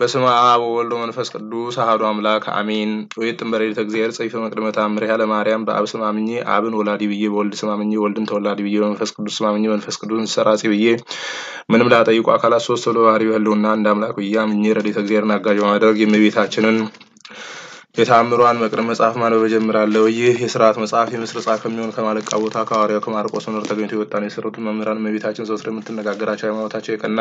በስመ አብ ወወልድ ወመንፈስ ቅዱስ አሐዱ አምላክ አሜን። ወይጥን በረድኤተ እግዚአብሔር ጽይፈ መቅድመ ተአምሪሃ ለማርያም በአብ ስም አምኜ አብን ወላዲ ብዬ በወልድ ስም አምኜ ወልድን ተወላዲ ብዬ በመንፈስ ቅዱስ ስም አምኜ መንፈስ ቅዱስን ሰራጺ ብዬ ምንም ላጠይቁ አካላት ሶስት ተብሎ ባህሪ በህልውና አንድ አምላክ ብዬ አምኜ ረድኤተ እግዚአብሔርን አጋዥ በማድረግ የእመቤታችንን የተአምሯን መቅደም መጽሐፍ ማንበብ እጀምራለሁ። ይህ የስርዓት መጽሐፍ የምስር ጻፍ ከሚሆን ከማለቃ ቦታ ከሐዋርያው ከማርቆስ መኖር ተገኝቶ የወጣ ነው። የሰሩትን መምህራን እመቤታችን ዘወትር የምትነጋገራቸው ሃይማኖታቸው የቀና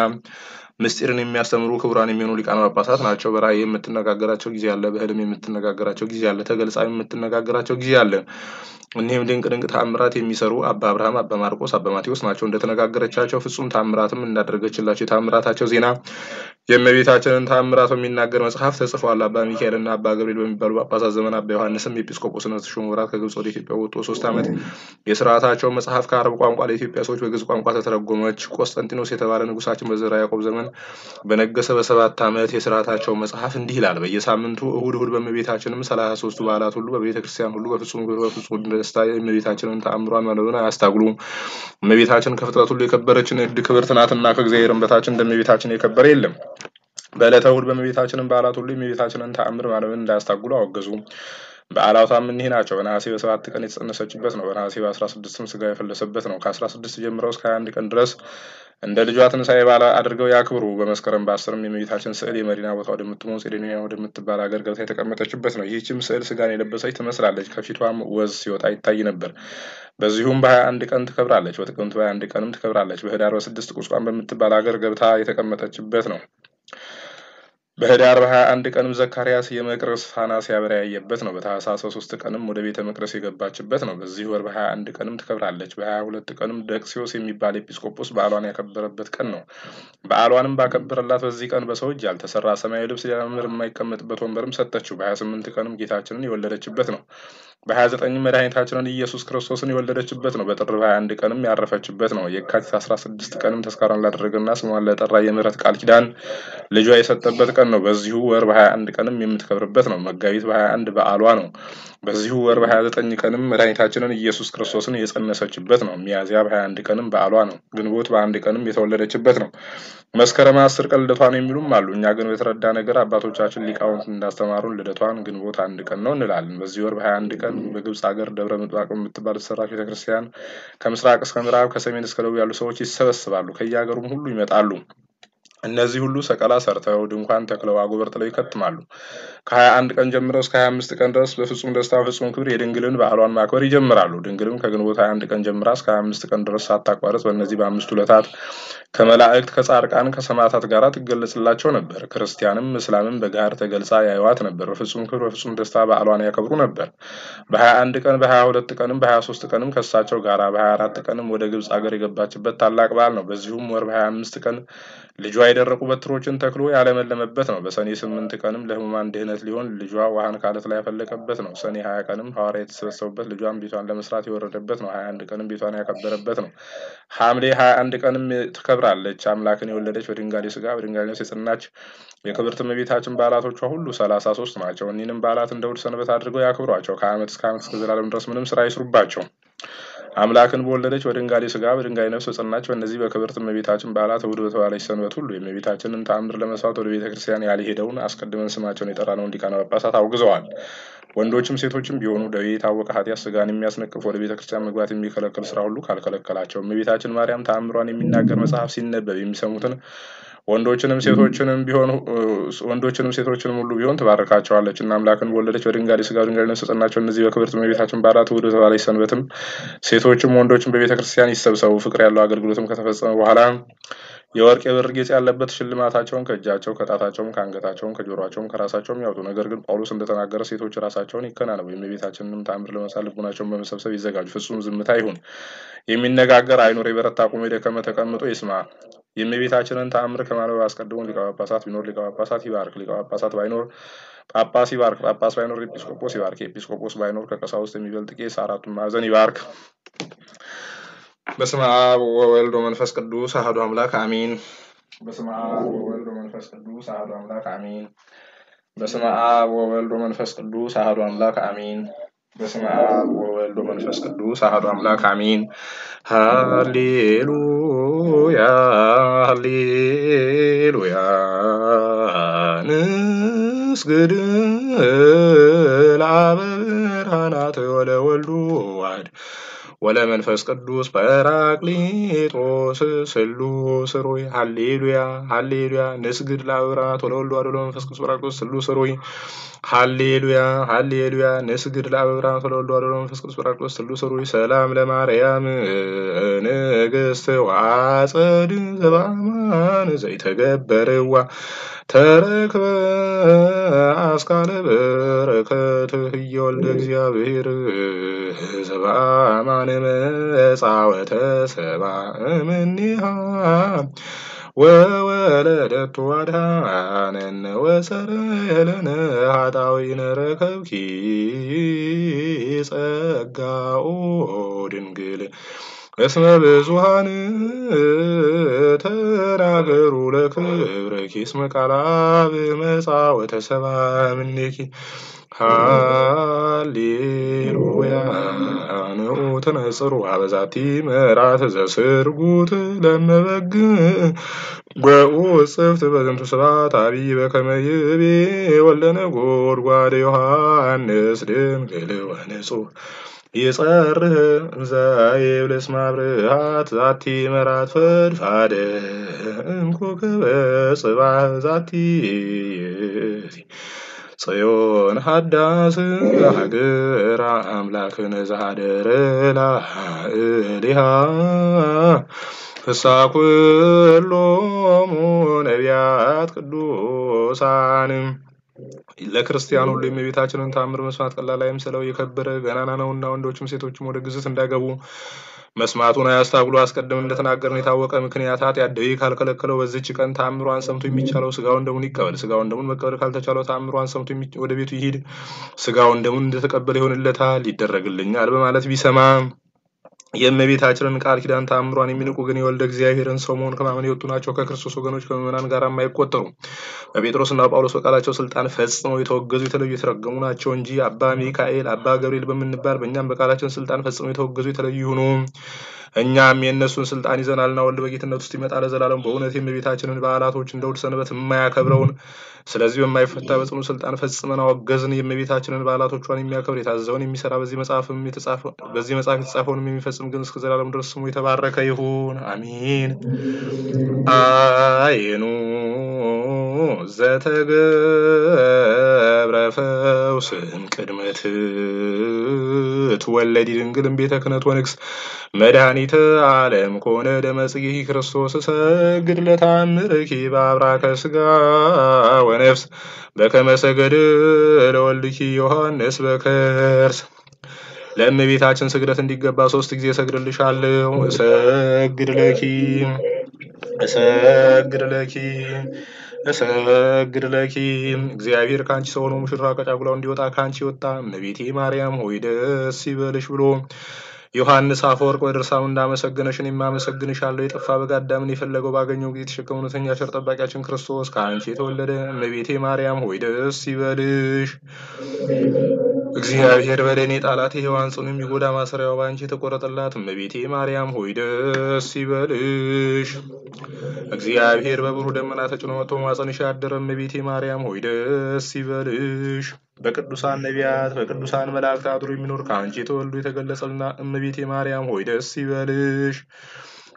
ምስጢርን የሚያስተምሩ ክቡራን የሚሆኑ ሊቃነ ጳጳሳት ናቸው። በራእይ የምትነጋገራቸው ጊዜ አለ፣ በህልም የምትነጋገራቸው ጊዜ አለ፣ ተገልጻ የምትነጋገራቸው ጊዜ አለ። እኒህም ድንቅ ድንቅ ተአምራት የሚሰሩ አባ አብርሃም፣ አባ ማርቆስ፣ አባ ማቴዎስ ናቸው። እንደተነጋገረቻቸው ፍጹም ተአምራትም እንዳደረገችላቸው የተአምራታቸው ዜና የእመቤታችንን ተአምራት በሚናገር መጽሐፍ ተጽፏል። አባ ሚካኤልና አባ ገብርኤል በሚባሉ ጳጳሳት ዘመን አባ ዮሐንስም ኤጲስቆጶስነት ተሾሙ። ወራት ከግብፅ ወደ ኢትዮጵያ ወጡ። ሶስት ዓመት የስርዓታቸውን መጽሐፍ ከአረብ ቋንቋ ለኢትዮጵያ ሰዎች በግዕዝ ቋንቋ ተተረጎመች። ቆስጠንጢኖስ የተባለ ንጉሳችን በዘርዓ ያዕቆብ ዘመን በነገሰ በሰባት ዓመት የስርዓታቸውን መጽሐፍ እንዲህ ይላል። በየሳምንቱ እሁድ እሁድ በእመቤታችንም ሰላሳ ሶስቱ በዓላት ሁሉ በቤተ ክርስቲያን ሁሉ በፍጹም ክብር በፍጹም ደስታ የእመቤታችንን ተአምሯን ማንበብን አያስታግሉ። እመቤታችን ከፍጥረት ሁሉ የከበረችን እድ ክብርት ናትና ከእግዚአብሔርም በታች እንደ እመቤታችን የከበረ የለም። በዕለተ እሑድ በእመቤታችንን በዓላት ሁሉ የእመቤታችንን ተአምር ማንበብን እንዳያስታግሉ አወገዙ። በዓላቷም እኒህ ናቸው። በነሐሴ በሰባት ቀን የተጸነሰችበት ነው። በነሐሴ በአስራ ስድስትም ስጋ የፈለሰበት ነው። ከአስራ ስድስት ጀምረው እስከ ሀያ አንድ ቀን ድረስ እንደ ልጇ ትንሣኤ በዓል አድርገው ያክብሩ። በመስከረም በአስርም የእመቤታችን ስዕል የመዲና ቦታ ወደምትሆን ጼዴንያ ወደምትባል ሀገር ገብታ የተቀመጠችበት ነው። ይህችም ስዕል ስጋን የለበሰች ትመስላለች። ከፊቷም ወዝ ሲወጣ ይታይ ነበር። በዚሁም በሀያ አንድ ቀን ትከብራለች። በጥቅምት በሀያ አንድ ቀንም ትከብራለች። በህዳር በስድስት ቁስቋም በምትባል ሀገር ገብታ የተቀመጠችበት ነው። በህዳር በሀያ አንድ ቀንም ዘካርያስ የመቅረስ ፋና ሲያበራ ያየበት ነው። በታኅሳስ ሶስት ቀንም ወደ ቤተ መቅደስ የገባችበት ነው። በዚህ ወር በሀያ አንድ ቀንም ትከብራለች። በሀያ ሁለት ቀንም ደቅሲዮስ የሚባል ኤጲስቆጶስ በዓሏን ያከበረበት ቀን ነው። በዓሏንም ባከበረላት በዚህ ቀን በሰው እጅ ያልተሰራ ሰማያዊ ልብስ ሊያምር የማይቀመጥበት ወንበርም ሰጠችው። በሀያ ስምንት ቀንም ጌታችንን የወለደችበት ነው። በሀያ ዘጠኝም መድኃኒታችንን ኢየሱስ ክርስቶስን የወለደችበት ነው። በጥር በሀያ አንድ ቀንም ያረፈችበት ነው። የካቲት አስራ ስድስት ቀንም ተስካሯን ላደረገና ስሟን ለጠራ የምሕረት ቃል ኪዳን ልጇ የሰጠበት ቀን ነው። በዚሁ ወር በሀያ አንድ ቀንም የምትከብርበት ነው። መጋቢት በሀያ አንድ በዓሏ ነው። በዚሁ ወር በሀያ ዘጠኝ ቀንም መድኃኒታችንን ኢየሱስ ክርስቶስን የጸነሰችበት ነው። ሚያዝያ በሀያ አንድ ቀንም በዓሏ ነው። ግንቦት በአንድ ቀንም የተወለደችበት ነው። መስከረም አስር ቀን ልደቷ ነው የሚሉም አሉ። እኛ ግን በተረዳ ነገር አባቶቻችን ሊቃውንት እንዳስተማሩን ልደቷን ግንቦት አንድ ቀን ነው እንላለን። በዚህ ወር በሀያ አንድ ቀን በግብፅ ሀገር ደብረ ምጥባቅ የምትባል ተሰራች ቤተክርስቲያን ከምስራቅ እስከ ምዕራብ ከሰሜን እስከ ደቡብ ያሉ ሰዎች ይሰበስባሉ። ከየሀገሩም ሁሉ ይመጣሉ። እነዚህ ሁሉ ሰቀላ ሰርተው ድንኳን ተክለው አጎበር ጥለው ይከትማሉ። ከሀያ አንድ ቀን ጀምረው እስከ ሀያ አምስት ቀን ድረስ በፍጹም ደስታ በፍጹም ክብር የድንግልን በዓሏን ማክበር ይጀምራሉ። ድንግልም ከግንቦት ሀያ አንድ ቀን ጀምራ እስከ ሀያ አምስት ቀን ድረስ ሳታቋርጥ በእነዚህ በአምስቱ ዕለታት ከመላእክት ከጻድቃን ከሰማዕታት ጋር ትገለጽላቸው ነበር። ክርስቲያንም እስላምም በጋር ተገልጻ ያዩዋት ነበር። በፍጹም ክብር በፍጹም ደስታ በዓሏን ያከብሩ ነበር። በሀያ አንድ ቀን በሀያ ሁለት ቀንም በሀያ ሶስት ቀንም ከእሳቸው ጋር በሀያ አራት ቀንም ወደ ግብፅ ሀገር የገባችበት ታላቅ በዓል ነው። በዚሁም ወር በሀያ አምስት ቀን ልጇ የደረቁ በትሮችን ተክሎ ያለመለመበት ነው። በሰኔ ስምንት ቀንም ለሕሙማን ድህነት ሊሆን ልጇ ውሃን ካለት ላይ ያፈለቀበት ነው። ሰኔ ሀያ ቀንም ሐዋርያ የተሰበሰቡበት ልጇን ቤቷን ለመስራት የወረደበት ነው። ሀያ አንድ ቀንም ቤቷን ያከበረበት ነው። ሐምሌ ሀያ አንድ ቀንም ትከብራለች። አምላክን የወለደች በድንጋሌ ስጋ በድንጋሌ ነፍስ የጸናች የክብርት እመቤታችን በዓላቶቿ ሁሉ ሰላሳ ሶስት ናቸው። እኒህንም በዓላት እንደ እሑድ ሰንበት አድርገው ያክብሯቸው። ከዓመት እስከ ዓመት እስከ ዘላለም ድረስ ምንም ስራ አይስሩባቸው። አምላክን በወለደች በድንጋሌ ስጋ በድንጋሌ ነፍስ በጸናች በእነዚህ በክብርት እመቤታችን በዓላት እሑድ በተባለች ሰንበት ሁሉ የእመቤታችንን ተአምር ለመስዋዕት ወደ ቤተ ክርስቲያን ያልሄደውን አስቀድመን ስማቸውን የጠራነውን ሊቃነ ጳጳሳት አውግዘዋል። ወንዶችም ሴቶችም ቢሆኑ ደዌ የታወቀ ኃጢአት ስጋን የሚያስነቅፍ ወደ ቤተ ክርስቲያን መግባት የሚከለክል ስራ ሁሉ ካልከለከላቸው እመቤታችን ማርያም ተአምሯን የሚናገር መጽሐፍ ሲነበብ የሚሰሙትን ወንዶችንም ሴቶችንም ቢሆን ወንዶችንም ሴቶችንም ሁሉ ቢሆን ትባርካቸዋለች እና አምላክን በወለደች በድንጋሌ ስጋ ድንጋሌ ነፍስ የጸናቸው እነዚህ በክብርት እመቤታችን በዓላት እሑድ በተባለች ሰንበትም ሴቶችም ወንዶችም በቤተ ክርስቲያን ይሰብሰቡ። ፍቅር ያለው አገልግሎትም ከተፈጸመ በኋላ የወርቅ የብር ጌጥ ያለበት ሽልማታቸውን ከእጃቸው ከጣታቸውም ከአንገታቸውም ከጆሮቸውም ከራሳቸውም ያውጡ። ነገር ግን ጳውሎስ እንደተናገረ ሴቶች ራሳቸውን ይከናነቡ፣ የእመቤታችንንም ተአምር ለመሳል ልቡናቸውን በመሰብሰብ ይዘጋጁ። ፍጹም ዝምታ ይሁን። የሚነጋገር አይኑር፣ የበረታ ቁሞ የደከመ ተቀምጦ ይስማ። የእመቤታችንን ተአምር ከማንበብ አስቀድሞ ሊቀ ጳጳሳት ቢኖር ሊቀ ጳጳሳት ይባርክ፣ ሊቀ ጳጳሳት ባይኖር ጳጳስ ይባርክ፣ ጳጳስ ባይኖር ኤጲስቆጶስ ይባርክ፣ ኤጲስቆጶስ ባይኖር ከቀሳውስት የሚበልጥ ቄስ አራቱን ማዕዘን ይባርክ። በስመ አብ ወወልድ ወመንፈስ ቅዱስ አሐዱ አምላክ አሜን። በስመ አብ ወወልድ ወመንፈስ ቅዱስ አሐዱ አምላክ አሜን። በስመ አብ ወወልድ ወመንፈስ ቅዱስ አሐዱ አምላክ አሜን። በስመ አብ ወወልድ ወመንፈስ ቅዱስ አሐዱ አምላክ አሜን። ሃሌሉያ ሃሌሉያ ንስግድ ለአበ ብርሃናት ወለወልዱ ዋሕድ ወለመንፈስ ቅዱስ ጰራቅሊጦስ ስሉስ ዕሩይ። ሃሌሉያ ሃሌሉያ። ንስግድ ለአብ ብርሃናት ወለወልዱ ዋሕድ ወለመንፈስ ቅዱስ ጰራቅሊጦስ ስሉስ ዕሩይ። ሃሌሉያ ሃሌሉያ። ንስግድ ለአብ ብርሃናት ወለወልዱ ዋሕድ ወለመንፈስ ቅዱስ ጰራቅሊጦስ ስሉስ ሩይ። ሰላም ለማርያም ንግሥት ወአጸድ ዘበአማን ዘይተገበርዋ ተረክበ አስካለ በረከት ህየወልደ እግዚአብሔር ዘበአማን መጻ ወተሰብአ እምኔሃ ወወለደቱ አድኃነነ ወሰረየ ለነ ኃጣውኢነ ረከብኪ ጸጋኦ ድንግል እስመ ብዙኃን ተናገሩ ለክብረኪ እስመ ቃለ አብ መጻ ወተሰብአ እምኔኪ ሃሌሉያ! ንዑ ተነጽሩ አበዛቲ ምዕራት ዘስርጉት ለመበግ ወውፅፍት በዝንቱ ስብሐት አብይ በከመ ይቤ። ወልደ ነጎድጓድ ዮሐንስ ድንግል ወንጹሕ ይጸርህ እንዘይብል እስመ ብርሃት ዛቲ መራት ፈድፋደ እምኮከበ ጽባህ ዛቲ ጽዮን ሃዳስ ሀገር አምላክነ ዘሃደረ ላዕሌሃ ፍስሐ ኩሎሙ ነቢያት ቅዱሳን ለክርስቲያን ሁሉ የእመቤታችንን ተአምር መስማት ቀላል አይምሰለው፣ የከበረ ገናና ነውና ወንዶችም ሴቶችም ወደ ግዝት እንዳይገቡ መስማቱን አያስታግሉ። አስቀድም እንደተናገርን የታወቀ ምክንያት ኃጢአት ደዌ ካልከለከለው በዚች ቀን ተአምሯን ሰምቶ የሚቻለው ስጋውን ደሙን ይቀበል። ስጋውን ደሙን መቀበል ካልተቻለው ተአምሯን ሰምቶ ወደ ቤቱ ይሂድ። ስጋውን ደሙን እንደተቀበለ ይሆንለታል፣ ይደረግልኛል በማለት ቢሰማ የእመቤታችንን ቃል ኪዳን ተአምሯን የሚንቁ ግን የወልደ እግዚአብሔርን ሰው መሆን ከማመን የወጡ ናቸው። ከክርስቶስ ወገኖች ከምዕመናን ጋር የማይቆጠሩ በጴጥሮስና ጳውሎስ በቃላቸው ስልጣን ፈጽመው የተወገዙ የተለዩ የተረገሙ ናቸው እንጂ አባ ሚካኤል፣ አባ ገብርኤል በምንባል በእኛም በቃላችን ስልጣን ፈጽመው የተወገዙ የተለዩ ይሁኑ። እኛም የእነሱን ስልጣን ይዘናልና ወልድ በጌትነት ውስጥ ይመጣ ለዘላለም በእውነት የእመቤታችንን በዓላቶች እንደ እሑድ ሰንበት የማያከብረውን ስለዚህ በማይፈታ በጽኑ ስልጣን ፈጽመን አወገዝን። የእመቤታችንን በዓላቶቿን የሚያከብር የታዘዘውን የሚሰራ በዚህ መጽሐፍ የተጻፈውንም የሚፈጽም ግን እስከ ዘላለም ድረስ ስሙ የተባረከ ይሁን፣ አሚን። አይኑ ዘተገብረ ፈውስም ቅድመ ትወለዲ ድንግልም ቤተ ክህነት ወንግስ መድኃኒተ ዓለም ኮነ ደመጽጌኪ ክርስቶስ ሰግድ ለታምርኪ በአብራከ ሥጋ ወነፍስ በከመ ለወልድኪ ዮሐንስ በከርስ ለእመቤታችን ስግደት እንዲገባ ሶስት ጊዜ እሰግድልሻለሁ። እሰግድ ለኪ እሰግድ ለኪ እሰግድ ለኪ እግዚአብሔር ከአንቺ ሰው ሆኖ ሙሽራ ከጫጉላው እንዲወጣ ከአንቺ ወጣ። እመቤቴ ማርያም ሆይ ደስ ይበልሽ ብሎ ዮሐንስ አፈወርቅ በድርሳኑ እንዳመሰገነሽ እኔም አመሰግንሻለሁ። የጠፋ በግ አዳምን የፈለገው ባገኘው ጊዜ የተሸከመው እውነተኛ ቸር ጠባቂያችን ክርስቶስ ከአንቺ የተወለደ እመቤቴ ማርያም ሆይ ደስ ይበልሽ። እግዚአብሔር በደኔ ጣላት የሔዋን ጽኑ የሚጎዳ ማሰሪያው በአንቺ የተቆረጠላት እመቤቴ ማርያም ሆይ ደስ ይበልሽ። እግዚአብሔር በብሩህ ደመና ተጭኖ መጥቶ ማፀንሽ ያደረ እመቤቴ ማርያም ሆይ ደስ ይበልሽ። በቅዱሳን ነቢያት በቅዱሳን መላእክት አድሮ የሚኖር ከአንቺ የተወልዶ የተገለጸልና እመቤቴ ማርያም ሆይ ደስ ይበልሽ።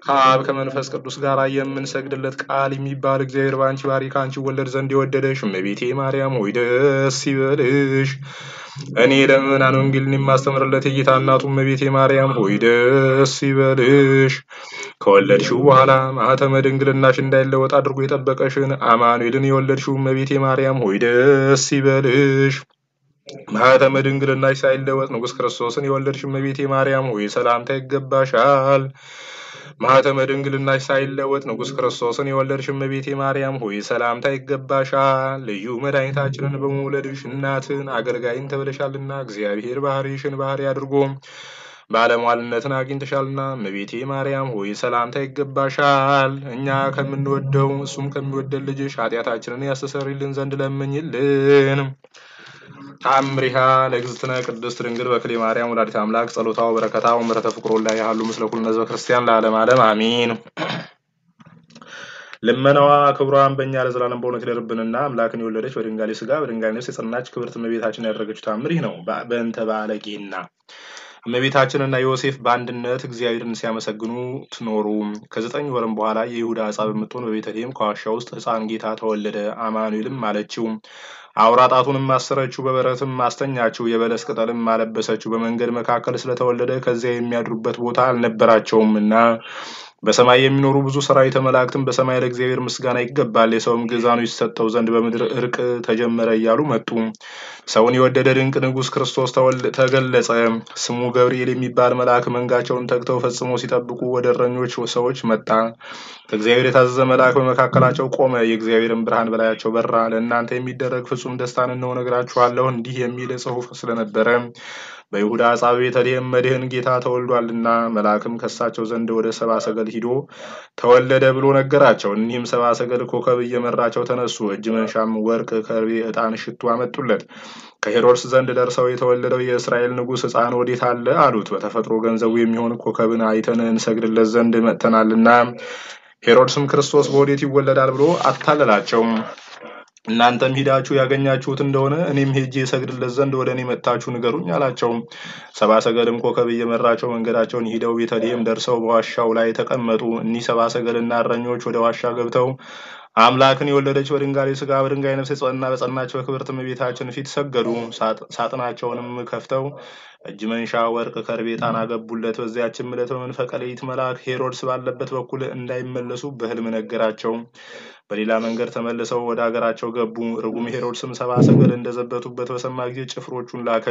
ከአብ ከመንፈስ ቅዱስ ጋር የምንሰግድለት ቃል የሚባል እግዚአብሔር በአንቺ ባሪ ከአንቺ ወለድ ዘንድ የወደደሽ እመቤቴ ማርያም ሆይ ደስ ይበልሽ። እኔ ለምዕመናን ወንጌልን የማስተምርለት የጌታ እናቱ እመቤቴ ማርያም ሆይ ደስ ይበልሽ። ከወለድሽው በኋላ ማኅተመ ድንግልናሽ እንዳይለወጥ አድርጎ የጠበቀሽን አማኑኤልን የወለድሽው እመቤቴ ማርያም ሆይ ደስ ይበልሽ። ማኅተመ ድንግልናሽ ሳይለወጥ ንጉሥ ክርስቶስን የወለድሽ እመቤቴ ማርያም ሆይ ሰላምታ ይገባሻል። ማኅተመ ድንግልናሽ ሳይለወጥ ንጉሥ ክርስቶስን የወለድሽ እመቤቴ ማርያም ሆይ ሰላምታ ይገባሻል። ልዩ መድኃኒታችንን በመውለድሽ እናትን አገልጋይን ተብለሻልና እግዚአብሔር ባህሪሽን ባህሪ አድርጎ ባለሟልነትን አግኝተሻልና እመቤቴ ማርያም ሆይ ሰላምታ ይገባሻል። እኛ ከምንወደው እሱም ከሚወደድ ልጅሽ ኃጢአታችንን ያስተሰርይልን ዘንድ ለምኝልን። ታምሪሃ ለእግዝእትነ ቅድስት ድንግል በክሌ ማርያም ወላዲተ አምላክ ጸሎታው በረከታው ምሕረተ ፍቅሮ ላይ ያሉ ምስለ ኩልነ ሕዝበ ክርስቲያን ለዓለመ ዓለም አሚን። ልመናዋ ክብሯን በእኛ ለዘላለም በእውነት ይደርብንና አምላክን የወለደች በድንጋሌ ስጋ በድንጋሌ ነፍስ የጸናች ክብርት እመቤታችን ያደረገችው ታምር ነው። በእንተ ባለጌና እመቤታችንና ዮሴፍ በአንድነት እግዚአብሔርን ሲያመሰግኑ ትኖሩ። ከዘጠኝ ወርም በኋላ የይሁዳ ዕፃ በምትሆን በቤተልሔም ከዋሻ ውስጥ ሕፃን ጌታ ተወለደ። አማኑኤልም አለችው። አውራ ጣቱንም አሰረችው፣ በበረትም አስተኛችው፣ የበለስ ቅጠልም አለበሰችው። በመንገድ መካከል ስለተወለደ ከዚያ የሚያድሩበት ቦታ አልነበራቸውም እና በሰማይ የሚኖሩ ብዙ ሰራዊተ መላእክትም በሰማይ ለእግዚአብሔር ምስጋና ይገባል፣ የሰውም ግዛኑ ይሰጠው ዘንድ በምድር እርቅ ተጀመረ እያሉ መጡ። ሰውን የወደደ ድንቅ ንጉሥ ክርስቶስ ተገለጸ። ስሙ ገብርኤል የሚባል መልአክ መንጋቸውን ተግተው ፈጽሞ ሲጠብቁ ወደ እረኞች ሰዎች መጣ። ከእግዚአብሔር የታዘዘ መልአክ በመካከላቸው ቆመ። የእግዚአብሔርን ብርሃን በላያቸው በራ። ለእናንተ የሚደረግ ፍጹም ደስታን እነሆ እነግራችኋለሁ እንዲህ የሚል ጽሑፍ ስለነበረ በይሁዳ ዕፃ በቤተልሔም መድህን ጌታ ተወልዷልና። መልአክም ከሳቸው ዘንድ ወደ ሰባ ሰገል ሂዶ ተወለደ ብሎ ነገራቸው። እኒህም ሰባ ሰገል ኮከብ እየመራቸው ተነሱ። እጅ መንሻም፣ ወርቅ፣ ከርቤ፣ ዕጣን፣ ሽቱ አመጡለት። ከሄሮድስ ዘንድ ደርሰው የተወለደው የእስራኤል ንጉሥ ሕፃን ወዴት አለ አሉት። በተፈጥሮ ገንዘቡ የሚሆን ኮከብን አይተን እንሰግድለት ዘንድ መጥተናልና። ሄሮድስም ክርስቶስ በወዴት ይወለዳል ብሎ አታለላቸው። እናንተም ሂዳችሁ ያገኛችሁት እንደሆነ እኔም ሄጄ እሰግድለት ዘንድ ወደ እኔ መጥታችሁ ንገሩኝ አላቸው። ሰባ ሰገልም ኮከብ እየመራቸው መንገዳቸውን ሂደው ቤተልሔም ደርሰው በዋሻው ላይ ተቀመጡ። እኒህ ሰባ ሰገልና እረኞች ወደ ዋሻ ገብተው አምላክን የወለደች በድንጋሌ ስጋ በድንጋይ ነፍስ የጸና በጸናች በክብርት እመቤታችን ፊት ሰገዱ። ሳጥናቸውንም ከፍተው እጅ መንሻ፣ ወርቅ፣ ከርቤ፣ አገቡለት። በዚያችም ዕለት በመንፈቀ ሌሊት መልአክ ሄሮድስ ባለበት በኩል እንዳይመለሱ በሕልም ነገራቸው። በሌላ መንገድ ተመልሰው ወደ አገራቸው ገቡ። ርጉም ሄሮድስም ሰባ ሰገል እንደዘበቱበት በሰማ ጊዜ ጭፍሮቹን ላከ።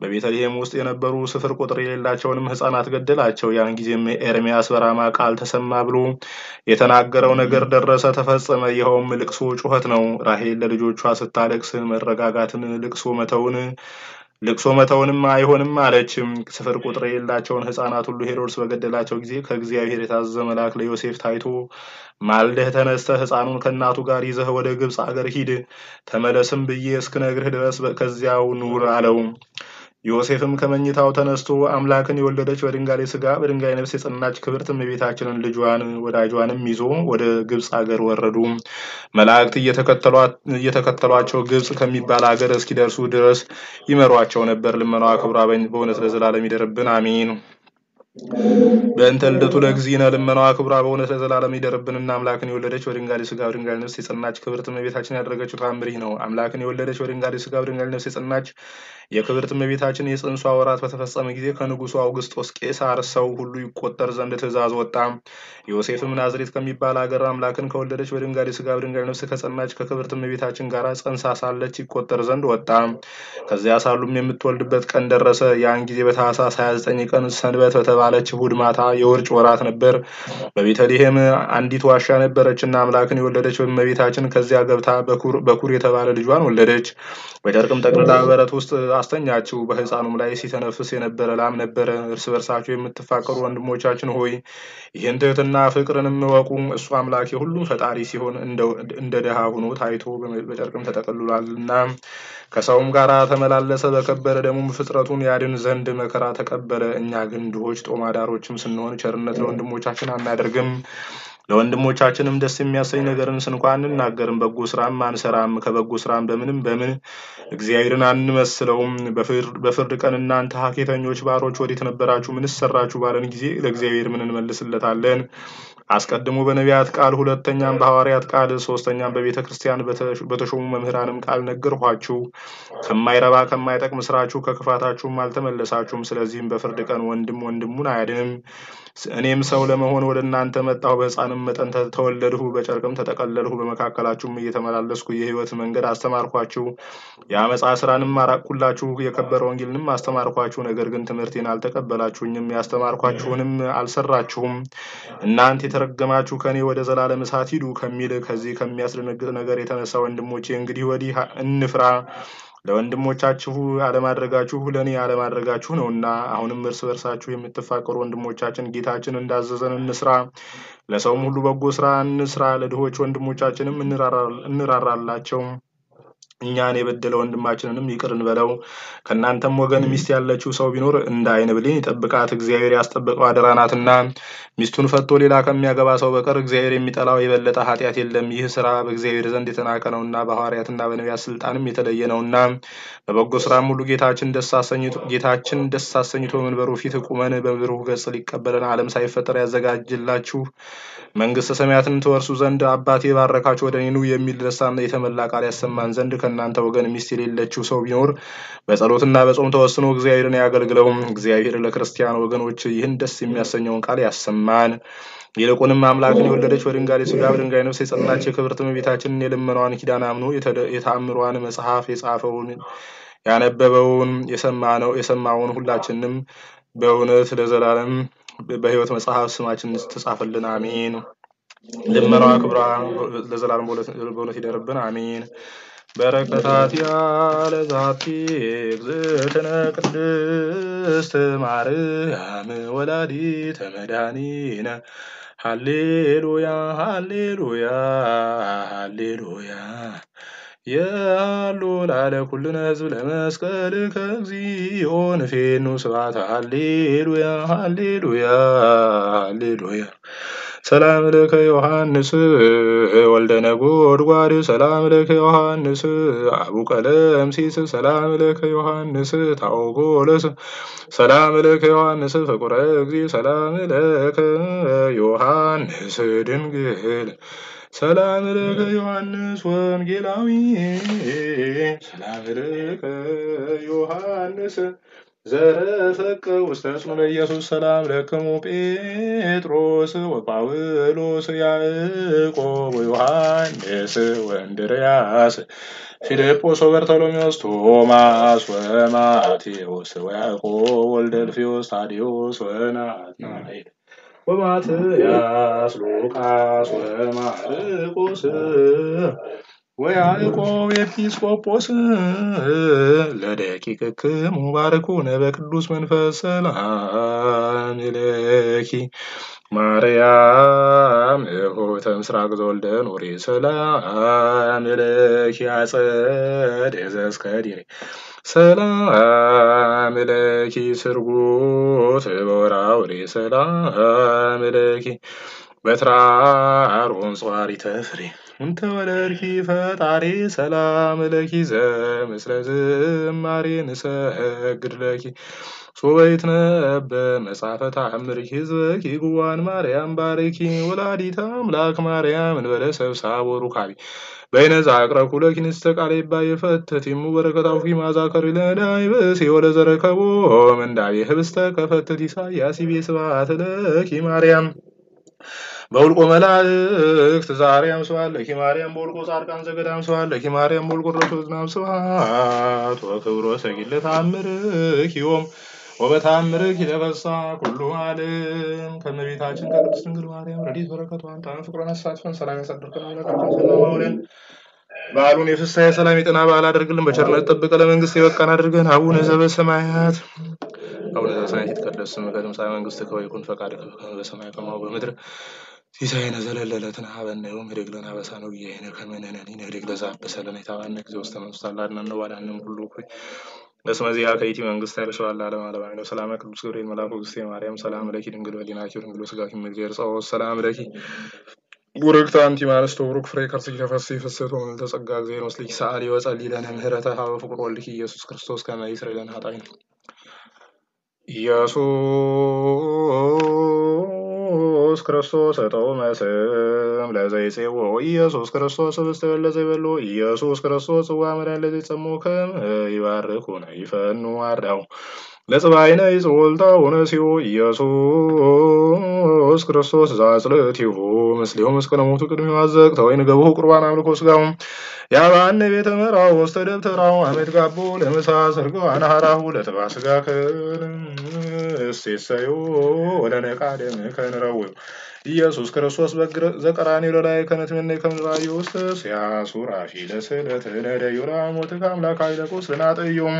በቤተልሔም ውስጥ የነበሩ ስፍር ቁጥር የሌላቸውንም ሕፃናት ገደላቸው። ያን ጊዜም ኤርሚያስ በራማ ቃል ተሰማ ብሎ የተናገረው ነገር ደረሰ፣ ተፈጸመ። ይኸውም ልቅሶ ጩኸት ነው። ራሔል ለልጆቿ ስታለቅስ መረጋጋትን ልቅሶ መተውን ልቅሶ መተውንም አይሆንም አለች። ስፍር ቁጥር የሌላቸውን ሕፃናት ሁሉ ሄሮድስ በገደላቸው ጊዜ ከእግዚአብሔር የታዘዘ መልአክ ለዮሴፍ ታይቶ ማልደህ ተነስተህ ሕፃኑን ከእናቱ ጋር ይዘህ ወደ ግብፅ አገር ሂድ፣ ተመለስም ብዬ እስክነግርህ ድረስ ከዚያው ኑር አለው። ዮሴፍም ከመኝታው ተነስቶ አምላክን የወለደች በድንጋሌ ስጋ በድንጋይ ነፍስ የጸናች ክብርት እመቤታችንን ልጇን ወዳጇንም ይዞ ወደ ግብፅ አገር ወረዱ። መላእክት እየተከተሏቸው ግብፅ ከሚባል አገር እስኪደርሱ ድረስ ይመሯቸው ነበር። ልመናዋ ክብሯ በእውነት ለዘላለም ይደርብን፣ አሜን። በእንተ ልደቱ ለእግዚእነ ልመናዋ ክብሯ በእውነት ለዘላለም ይደርብንና አምላክን የወለደች በድንጋሌ ስጋ በድንጋሌ ነፍስ የጸናች ክብርት እመቤታችን ያደረገችው ተአምር ነው። አምላክን የወለደች በድንጋሌ ስጋ በድንጋሌ ነፍስ የጸናች የክብርት እመቤታችን የጽንሷ ወራት በተፈጸመ ጊዜ ከንጉሱ አውግስጦስ ቄሳር ሰው ሁሉ ይቆጠር ዘንድ ትእዛዝ ወጣ። ዮሴፍም ናዝሬት ከሚባል አገር አምላክን ከወለደች በድንጋሌ ስጋ በድንጋሌ ነፍስ ከጸናች ከክብርት እመቤታችን ጋር ጸንሳ ሳለች ይቆጠር ዘንድ ወጣ። ከዚያ ሳሉም የምትወልድበት ቀን ደረሰ። ያን ጊዜ በታኅሳስ 29 ቀን ሰንበት በተባለች እሑድ ማታ የውርጭ ወራት ነበር። በቤተልሔም አንዲት ዋሻ ነበረችና አምላክን የወለደች እመቤታችን ከዚያ ገብታ በኩር የተባለ ልጇን ወለደች። በጨርቅም ጠቅልላ በበረት ውስጥ አስተኛችው። በሕፃኑም ላይ ሲተነፍስ የነበረ ላም ነበረ። እርስ በርሳችሁ የምትፋቀሩ ወንድሞቻችን ሆይ ይህን ትሕትና ፍቅርንም እወቁ። እሱ አምላክ የሁሉ ፈጣሪ ሲሆን እንደ ድሃ ሆኖ ታይቶ በጨርቅም ተጠቅልሏልና ከሰውም ጋር ተመላለሰ። በከበረ ደሙም ፍጥረቱን ያድን ዘንድ መከራ ተቀበለ። እኛ ግን ድሆች ጦማዳሮችም ስንሆን ቸርነት ለወንድሞቻችን አናደርግም። ለወንድሞቻችንም ደስ የሚያሰኝ ነገርን ስንኳ አንናገርም። በጎ ስራም አንሰራም። ከበጎ ስራም በምንም በምን እግዚአብሔርን አንመስለውም። በፍርድ ቀን እናንተ ሀኬተኞች ባሮች ወዴት ነበራችሁ? ምንስ ሰራችሁ? ባለን ጊዜ ለእግዚአብሔር ምን እንመልስለታለን? አስቀድሞ በነቢያት ቃል፣ ሁለተኛም በሐዋርያት ቃል፣ ሶስተኛም በቤተ ክርስቲያን በተሾሙ መምህራንም ቃል ነገርኋችሁ። ከማይረባ ከማይጠቅም ስራችሁ ከክፋታችሁም አልተመለሳችሁም። ስለዚህም በፍርድ ቀን ወንድም ወንድሙን አያድንም። እኔም ሰው ለመሆን ወደ እናንተ መጣሁ። በሕፃንም መጠን ተወለድሁ፣ በጨርቅም ተጠቀለልሁ። በመካከላችሁም እየተመላለስኩ የሕይወት መንገድ አስተማርኳችሁ። የአመፃ ስራንም አራቅሁላችሁ፣ የከበረ ወንጌልንም አስተማርኳችሁ። ነገር ግን ትምህርቴን አልተቀበላችሁኝም፣ ያስተማርኳችሁንም አልሰራችሁም። እናንተ የተረገማችሁ ከእኔ ወደ ዘላለም እሳት ሂዱ ከሚል ከዚህ ከሚያስደነግጥ ነገር የተነሳ ወንድሞቼ እንግዲህ ወዲህ እንፍራ ለወንድሞቻችሁ አለማድረጋችሁ ለእኔ አለማድረጋችሁ ነውና፣ አሁንም እርስ በርሳችሁ የምትፋቀሩ ወንድሞቻችን ጌታችን እንዳዘዘን እንስራ። ለሰውም ሁሉ በጎ ስራ እንስራ። ለድሆች ወንድሞቻችንም እንራራላቸው። እኛን የበደለ ወንድማችንንም ይቅር እንበለው። ከእናንተም ወገን ሚስት ያለችው ሰው ቢኖር እንደ ዓይን ብሌን ይጠብቃት፣ እግዚአብሔር ያስጠበቀው አደራ ናትና። ሚስቱን ፈቶ ሌላ ከሚያገባ ሰው በቀር እግዚአብሔር የሚጠላው የበለጠ ኃጢአት የለም። ይህ ስራ በእግዚአብሔር ዘንድ የተናቀ ነውና በሐዋርያትና በነቢያት ስልጣንም የተለየ ነውና። በበጎ ስራም ሁሉ ጌታችን ደስ አሰኝቶ ጌታችን ደስ አሰኝቶ መንበሩ ፊት ቁመን በብሩህ ገጽ ሊቀበለን ዓለም ሳይፈጠር ያዘጋጅላችሁ መንግስተ ሰማያትን ትወርሱ ዘንድ አባቴ ባረካችሁ ወደ እኔ ኑ የሚል ደስታና የተመላ ቃል ያሰማን ዘንድ ከእናንተ ወገን ሚስት የሌለችው ሰው ቢኖር በጸሎትና በጾም ተወስኖ እግዚአብሔርን ያገልግለው። እግዚአብሔር ለክርስቲያን ወገኖች ይህን ደስ የሚያሰኘውን ቃል ያሰማን። ይልቁንም አምላክን የወለደች በድንጋሌ ሥጋ በድንጋሌ ነፍስ የጸናች የክብርት እመቤታችንን የልመናዋን ኪዳን አምኖ የተአምሯን መጽሐፍ የጻፈውን ያነበበውን የሰማነው የሰማውን ሁላችንም በእውነት ለዘላለም በሕይወት መጽሐፍ ስማችን ትጻፍልን፣ አሜን። ልመናዋ ክብሯ ለዘላለም በእውነት ይደርብን፣ አሜን። በረከታት ያለ ዛቲ እግዝእትነ ቅድስት ማርያም ወላዲተ መድኃኒነ። ሃሌሉያ ሃሌሉያ ሃሌሉያ። የሃሎ ላለ ኩልነ ህዝብ ለመስቀል ከግዚኦ ንፌኑ ስብሐት። ሃሌሉያ ሃሌሉያ ሃሌሉያ ሰላም ለከ ዮሐንስ ወልደ ነጎድጓድ ሰላም ለከ ዮሐንስ አቡ ቀለምሲስ ሰላም ለከ ዮሐንስ ታኦጎለስ ሰላም ለከ ዮሐንስ ፍቁረ እግዚእ ሰላም ለከ ዮሐንስ ድንግል ሰላም ለከ ዮሐንስ ወንጌላዊ ሰላም ለከ ዮሐንስ ዘረፈቀ ውስተ ጽኑ ለኢየሱስ ሰላም ለክሙ ጴጥሮስ ወጳውሎስ ያዕቆብ ወዮሐንስ ወእንድርያስ ፊልጶስ ወበርተሎሜዎስ ቶማስ ወማቴዎስ ወያዕቆብ ወልደ እልፍዮስ ታዴዎስ ወናትናኤል ወማትያስ ሉቃስ ወማርቆስ ወያዕቆብ ኤጲስቆጶስ ለደቂቅክሙ ባርኩነ በቅዱስ መንፈስ ሰላም ይለኪ ማርያም እሆተ ምስራቅ ዘወልደ ኖሬ ሰላም ይለኪ አጸድ ዘእስከዲሬ ሰላም ለኪ ስርጉት በወራውሬ ሰላም ለኪ በትራሮን ጸዋሪተ ፍሬ እንተ ወለድኪ ፈጣሪ ሰላም ለኪ ዘምስለ ዝማሬ ንሰግድ ለኪ። ሶበ ይትነበብ መጽሐፈ ተአምርኪ ህዝበኪ ጉዋን ማርያም ባርኪ ወላዲተ አምላክ ማርያም እንበለ ሰብሳብ ወሩካቢ። በይነዛ አቅረብኩ ለኪ ንስተ ቃለ ይባየ ፈተቲሙ በረከታዊ ማዛከሪ ለዳይ ብእሲ ወደ ዘረከቦ ምንዳቤ ህብስተ ከፈትት ኢሳያስ ይቤ ስብሐት ለኪ ማርያም በውልቆ መላእክት ዛሬም ስብሐት ለኪ ማርያም በውልቆ ጻድቃን ዘገዳም ስብሐት ለኪ ማርያም በውልቆ ዝናብ ስብሐት ወክብሮ ሰጊለ ተአምርኪ ዮም ወበተአምርኪ ተፈሳ ኩሉ ዓለም። ከእመቤታችን ከቅድስት ድንግል ማርያም ረድኤት በረከቷን ጣዕመ ፍቅሯን አሳትፈን ሰላም ያሳድርከን አምላካችን በዓሉን የፍስሐ የሰላም የጤና በዓል አድርግልን። በቸርነት ጠብቀ ለመንግስት የበቃን አድርገን። አቡነ ዘበሰማያት አቡነ ዘበሰማያት ይትቀደስ ስምከ ትምጻእ መንግሥትከ ወይኩን ፈቃድከ በከመ በሰማይ ከማሁ በምድር ሲሳየነ ዘለለዕለትነ ሀበነ ዮም ህድግ ለነ አበሳነ ወጌጋየነ ከመ ንሕነኒ ንህድግ ለዘአበሰ ለነ ኢታብአነ እግዚኦ ውስተ መንሱት አላድነነ ወባልሐነም ኩሉ እኩይ በስመ ዚአከ ይእቲ መንግሥት ኃይለ ሸዋ ለዓለመ ዓለም ሰላም ቅዱስ ገብርኤል መልአኩ እግዝእትየ ማርያም ሰላም ለኪ ድንግል በሊናኪ ድንግል በሥጋኪ እምእግዚአብሔር ጸባኦት ሰላም ለኪ ቡርክት አንቲ እምአንስቶ ቡሩክ ፍሬ ከርሥኪ ተፈሥሒ ፍስሕቶ ምልዕተ ጸጋ እግዚአብሔር ምስሌኪ ሰአሊ ወጸልዪ ለነ ምህረተ ሀበ ፍቁር ወልድኪ ኢየሱስ ክርስቶስ ከመ ይስረይ ለነ ኃጣውኢነ ኢየሱስ ክርስቶስ እጦመ ስም ለዘይጼውዖ ኢየሱስ ክርስቶስ ህብስተ ለዘይበልዖ ኢየሱስ ክርስቶስ ጽዋ መድኃኒት ለዘይጸምዑ ከመ ይባርኩነ ይፈኑ አርዳው። ለጽባይነ ይጽውልታው ነሲኦ ኢየሱስ ክርስቶስ ዘአጽልእቲሁ ምስሌሁ ምስለ ሞቱ ቅድሚሁ አዘቅተ ወይንገቦሁ ቁርባን አምልኮ ሥጋሁ ያባነ ቤተ መራው ውስተ ደብተራው አመት ጋቦ ለምሳ ሰርገው አናሃራሁ ለጥባ ሥጋ እሴሰዮ ወለነቃ ደም ከንረው ኢየሱስ ክርስቶስ ዘቀራኒ ለላይ ከነትምነ ከምዝባዩ ውስተ ሲያሱራፊ ለስለት ነደዩ ለሞት ከአምላክ አይለቁስ ልናጠዩም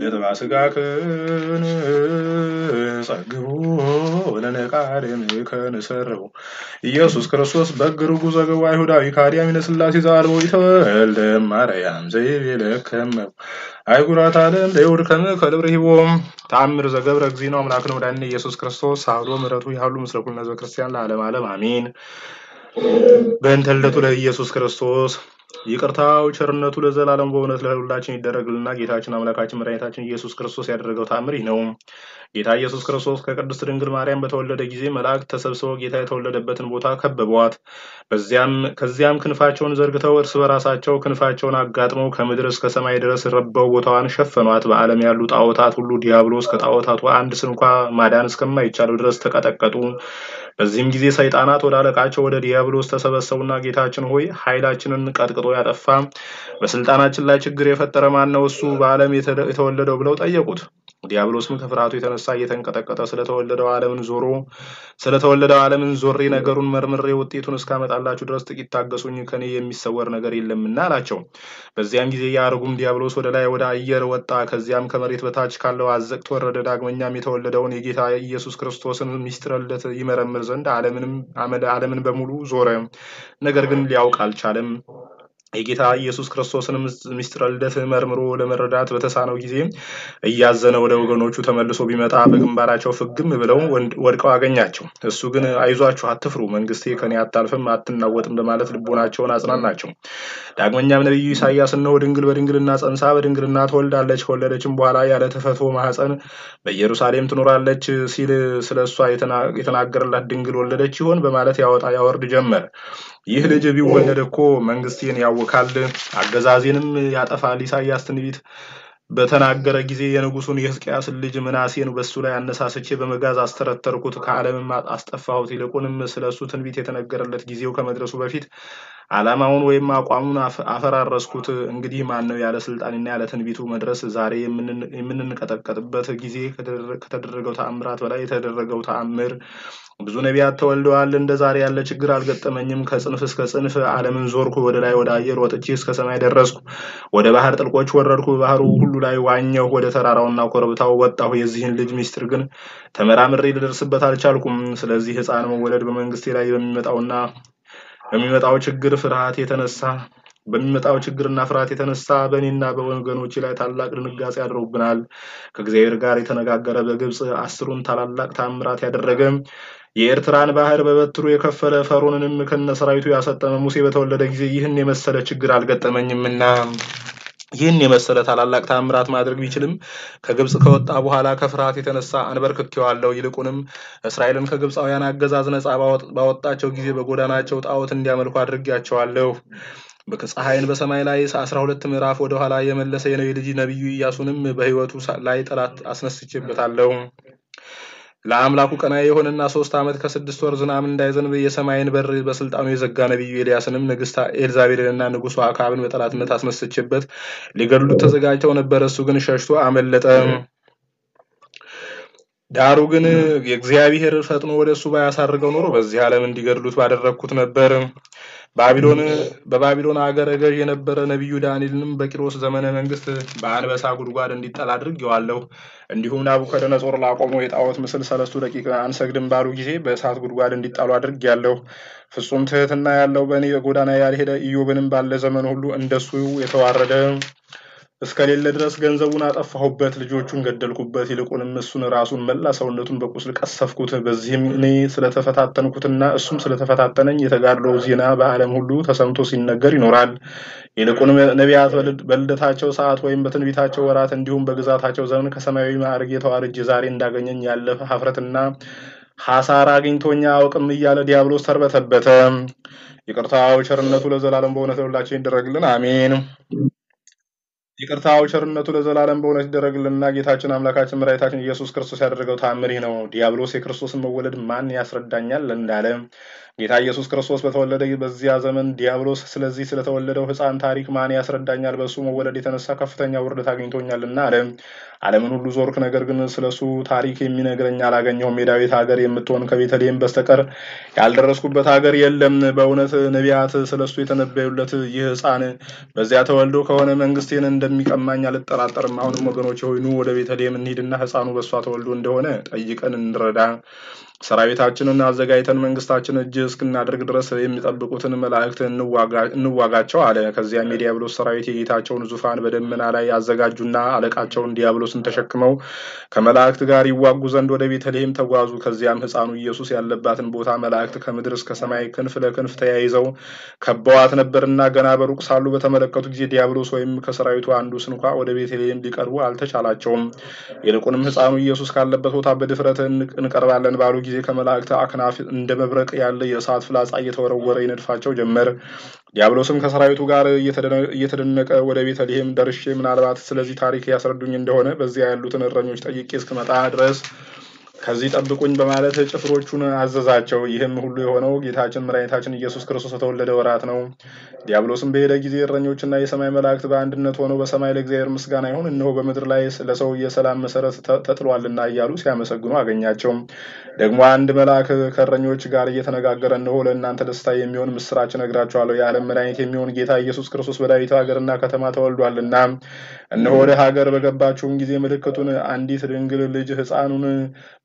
ለጥባ ስጋክን ጸግቡ ለነቃደምከ ንሰርቡ ኢየሱስ ክርስቶስ በግርጉ ዘገቡ አይሁዳዊ ካዲያሚነ ሥላሴ ዘአልቦ ይተወልደ ማርያም ዘይቤለከመ አይጉራት ዓለም ለይሁድ ከመ ከልብርሂቦም ተአምር ዘገብረ እግዚእነ አምላክነ ወዳነ ኢየሱስ ክርስቶስ ሳህሎ ምሕረቱ ያህሉ ምስለ ኩልነ ህዝበ ክርስቲያን ለዓለም ዓለም አሜን። በእንተ ልደቱ ለኢየሱስ ክርስቶስ ይቅርታው ቸርነቱ ለዘላለም በእውነት ለሁላችን ይደረግልና ጌታችን አምላካችን መድኃኒታችን ኢየሱስ ክርስቶስ ያደረገው ይህ ነው። ጌታ ኢየሱስ ክርስቶስ ከቅድስት ድንግል ማርያም በተወለደ ጊዜ መላእክት ተሰብስበው ጌታ የተወለደበትን ቦታ ከበቧት። በዚያም ከዚያም ክንፋቸውን ዘርግተው እርስ በራሳቸው ክንፋቸውን አጋጥመው ከምድር እስከ ሰማይ ድረስ ረበው ቦታዋን ሸፈኗት። በዓለም ያሉ ጣዖታት ሁሉ ዲያብሎስ ከጣዖታቱ አንድ ስንኳ ማዳን እስከማይቻለው ድረስ ተቀጠቀጡ። በዚህም ጊዜ ሰይጣናት ወደ አለቃቸው ወደ ዲያብሎስ ተሰበሰቡና ጌታችን ሆይ ኃይላችንን ቀጥቅጦ ያጠፋ በስልጣናችን ላይ ችግር የፈጠረ ማን ነው? እሱ በዓለም የተወለደው ብለው ጠየቁት። ዲያብሎስም ከፍርሃቱ የተነሳ እየተንቀጠቀጠ ስለተወለደው ዓለምን ዞሮ ስለተወለደው ዓለምን ዞሬ ነገሩን መርምሬ ውጤቱን እስካመጣላችሁ ድረስ ጥቂት ታገሱኝ፣ ከኔ የሚሰወር ነገር የለምና አላቸው። በዚያም ጊዜ የአርጉም ዲያብሎስ ወደ ላይ ወደ አየር ወጣ። ከዚያም ከመሬት በታች ካለው አዘቅት ወረደ። ዳግመኛም የተወለደውን የጌታ ኢየሱስ ክርስቶስን ሚስጥረ ልደት ይመረምር ዘንድ ዓለምን በሙሉ ዞረ። ነገር ግን ሊያውቅ አልቻለም። የጌታ ኢየሱስ ክርስቶስን ሚስጥረ ልደት መርምሮ ለመረዳት በተሳነው ጊዜ እያዘነ ወደ ወገኖቹ ተመልሶ ቢመጣ በግንባራቸው ፍግም ብለው ወድቀው አገኛቸው። እሱ ግን አይዟችሁ፣ አትፍሩ፣ መንግስቴ ከኔ አታልፍም፣ አትናወጥም በማለት ልቦናቸውን አጽናናቸው። ዳግመኛም ነቢዩ ኢሳያስ እነሆ ድንግል በድንግልና ጸንሳ በድንግልና ትወልዳለች፣ ከወለደችም በኋላ ያለ ተፈትዎ ማህፀን በኢየሩሳሌም ትኖራለች ሲል ስለ እሷ የተናገረላት ድንግል ወለደች ይሆን በማለት ያወጣ ያወርድ ጀመር። ይህ ልጅ ቢወለድ እኮ መንግስቴን ያውካል፣ አገዛዜንም ያጠፋል። ኢሳያስ ትንቢት በተናገረ ጊዜ የንጉሱን የሕዝቅያስን ልጅ ምናሴን በሱ ላይ አነሳስቼ በመጋዝ አስተረተርኩት፣ ከዓለምም አስጠፋሁት። ይልቁንም ስለ እሱ ትንቢት የተነገረለት ጊዜው ከመድረሱ በፊት ዓላማውን ወይም አቋሙን አፈራረስኩት። እንግዲህ ማን ነው ያለ ስልጣንና ያለ ትንቢቱ መድረስ ዛሬ የምንንቀጠቀጥበት ጊዜ ከተደረገው ተአምራት በላይ የተደረገው ተአምር ብዙ ነቢያት ተወልደዋል። እንደ ዛሬ ያለ ችግር አልገጠመኝም። ከጽንፍ እስከ ጽንፍ ዓለምን ዞርኩ። ወደ ላይ ወደ አየር ወጥቼ እስከ ሰማይ ደረስኩ። ወደ ባህር ጥልቆች ወረድኩ። ባህሩ ሁሉ ላይ ዋኘሁ። ወደ ተራራውና ኮረብታው ወጣሁ። የዚህን ልጅ ሚስጥር ግን ተመራምሬ ልደርስበት አልቻልኩም። ስለዚህ ሕፃን መወለድ በመንግስቴ ላይ በሚመጣውና በሚመጣው ችግር ፍርሃት የተነሳ በሚመጣው ችግርና ፍርሃት የተነሳ በእኔና በወገኖች ላይ ታላቅ ድንጋጼ አድሮብናል። ከእግዚአብሔር ጋር የተነጋገረ በግብፅ አስሩን ታላላቅ ታምራት ያደረገ የኤርትራን ባህር በበትሩ የከፈለ ፈርዖንንም ከነ ያሰጠመ ሙሴ በተወለደ ጊዜ ይህን የመሰለ ችግር አልገጠመኝምና ይህን የመሰለ ታላላቅ ታምራት ማድረግ ቢችልም ከግብፅ ከወጣ በኋላ ከፍርሃት የተነሳ አንበርክኬዋለሁ። ይልቁንም እስራኤልን ከግብፃውያን አገዛዝ ነፃ ባወጣቸው ጊዜ በጎዳናቸው ጣዖት እንዲያመልኩ አድርጌያቸዋለሁ። ፀሐይን በሰማይ ላይ አስራ ሁለት ምዕራፍ ወደኋላ የመለሰ የነዌ ልጅ ነቢዩ ኢያሱንም በሕይወቱ ላይ ጠላት አስነስቼበታለሁ። ለአምላኩ ቀናኢ የሆነና ሶስት ዓመት ከስድስት ወር ዝናብ እንዳይዘንብ የሰማይን በር በስልጣኑ የዘጋ ነቢዩ ኤልያስንም ንግስት ኤልዛቤልንና ንጉሱ አክዓብን በጠላትነት አስነስቼበት ሊገድሉት ተዘጋጅተው ነበር። እሱ ግን ሸሽቶ አመለጠ። ዳሩ ግን የእግዚአብሔር ፈጥኖ ወደ እሱ ባያሳርገው ኖሮ በዚህ ዓለም እንዲገድሉት ባደረግኩት ነበር። ባቢሎን በባቢሎን አገረ ገዥ የነበረ ነቢዩ ዳንኤልንም በቂሮስ ዘመነ መንግስት በአንበሳ ጉድጓድ እንዲጣል አድርጌዋለሁ። እንዲሁም ናቡከደነጾር ላቆመው የጣዖት ምስል ሰለስቱ ደቂቅ አንሰግድም ባሉ ጊዜ በእሳት ጉድጓድ እንዲጣሉ አድርጌያለሁ። ፍጹም ትህትና ያለው በእኔ ጎዳና ያልሄደ ኢዮብንም ባለ ዘመን ሁሉ እንደሱ የተዋረደ እስከሌለ ድረስ ገንዘቡን አጠፋሁበት፣ ልጆቹን ገደልኩበት። ይልቁንም እሱን ራሱን መላ ሰውነቱን በቁስል ቀሰፍኩት። በዚህም እኔ ስለተፈታተንኩትና እሱም ስለተፈታተነኝ የተጋድሎው ዜና በዓለም ሁሉ ተሰምቶ ሲነገር ይኖራል። ይልቁንም ነቢያት በልደታቸው ሰዓት ወይም በትንቢታቸው ወራት እንዲሁም በግዛታቸው ዘመን ከሰማያዊ ማዕረግ የተዋርጄ ዛሬ እንዳገኘኝ ያለ ሀፍረትና ሐሳር አግኝቶኛ አውቅም እያለ ዲያብሎስ ተርበተበተ። ይቅርታው ቸርነቱ ለዘላለም በእውነት ሁላችን ይደረግልን፣ አሜን። ይቅርታው ቸርነቱ ለዘላለም በእውነት ይደረግልንና ጌታችን አምላካችን መድኃኒታችን ኢየሱስ ክርስቶስ ያደረገው ተአምር ይህ ነው። ዲያብሎስ የክርስቶስን መወለድ ማን ያስረዳኛል እንዳለ ጌታ ኢየሱስ ክርስቶስ በተወለደ በዚያ ዘመን ዲያብሎስ ስለዚህ ስለተወለደው ሕፃን ታሪክ ማን ያስረዳኛል? በእሱ መወለድ የተነሳ ከፍተኛ ውርደት አግኝቶኛልና አለ። ዓለምን ሁሉ ዞርክ፣ ነገር ግን ስለሱ ታሪክ የሚነግረኝ አላገኘሁም። የዳዊት ሀገር የምትሆን ከቤተልሔም በስተቀር ያልደረስኩበት ሀገር የለም። በእውነት ነቢያት ስለሱ የተነበዩለት ይህ ሕፃን በዚያ ተወልዶ ከሆነ መንግስቴን እንደሚቀማኝ አልጠራጠርም። አሁንም ወገኖች ሆይ ኑ ወደ ቤተልሔም እንሂድና ሕፃኑ በእሷ ተወልዶ እንደሆነ ጠይቀን እንረዳ። ሰራዊታችንን አዘጋጅተን መንግስታችን እጅ እስክናደርግ ድረስ የሚጠብቁትን መላእክት እንዋጋቸው አለ። ከዚያም የዲያብሎስ ሰራዊት የጌታቸውን ዙፋን በደመና ላይ ያዘጋጁና አለቃቸውን ዲያብሎስን ተሸክመው ከመላእክት ጋር ይዋጉ ዘንድ ወደ ቤተልሔም ተጓዙ። ከዚያም ሕፃኑ ኢየሱስ ያለባትን ቦታ መላእክት ከምድር እስከ ሰማይ ክንፍ ለክንፍ ተያይዘው ከበዋት ነበርና ገና በሩቅ ሳሉ በተመለከቱ ጊዜ ዲያብሎስ ወይም ከሰራዊቱ አንዱ ስንኳ ወደ ቤተልሔም ሊቀርቡ አልተቻላቸውም። ይልቁንም ሕፃኑ ኢየሱስ ካለበት ቦታ በድፍረት እንቀርባለን ባሉ ጊዜ ከመላእክት አክናፍ እንደ መብረቅ ያለ የእሳት ፍላጻ እየተወረወረ ይነድፋቸው ጀመር። ዲያብሎስም ከሰራዊቱ ጋር እየተደነቀ ወደ ቤተልሔም ደርሼ ምናልባት ስለዚህ ታሪክ ያስረዱኝ እንደሆነ በዚያ ያሉትን እረኞች ጠይቄ እስክመጣ ድረስ ከዚህ ጠብቁኝ በማለት ጭፍሮቹን አዘዛቸው። ይህም ሁሉ የሆነው ጌታችን መድኃኒታችን ኢየሱስ ክርስቶስ የተወለደ ወራት ነው። ዲያብሎስም በሄደ ጊዜ እረኞችና የሰማይ መላእክት በአንድነት ሆነው በሰማይ ለእግዚአብሔር ምስጋና ይሁን፣ እነሆ በምድር ላይ ለሰው የሰላም መሰረት ተጥሏልና እያሉ ሲያመሰግኑ አገኛቸው። ደግሞ አንድ መልአክ ከእረኞች ጋር እየተነጋገረ እነሆ ለእናንተ ደስታ የሚሆን ምስራች እነግራችኋለሁ፣ የዓለም መድኃኒት የሚሆን ጌታ ኢየሱስ ክርስቶስ በዳዊት ሀገርና ከተማ ተወልዷልና፣ እነሆ ወደ ሀገር በገባችሁም ጊዜ ምልክቱን አንዲት ድንግል ልጅ ሕፃኑን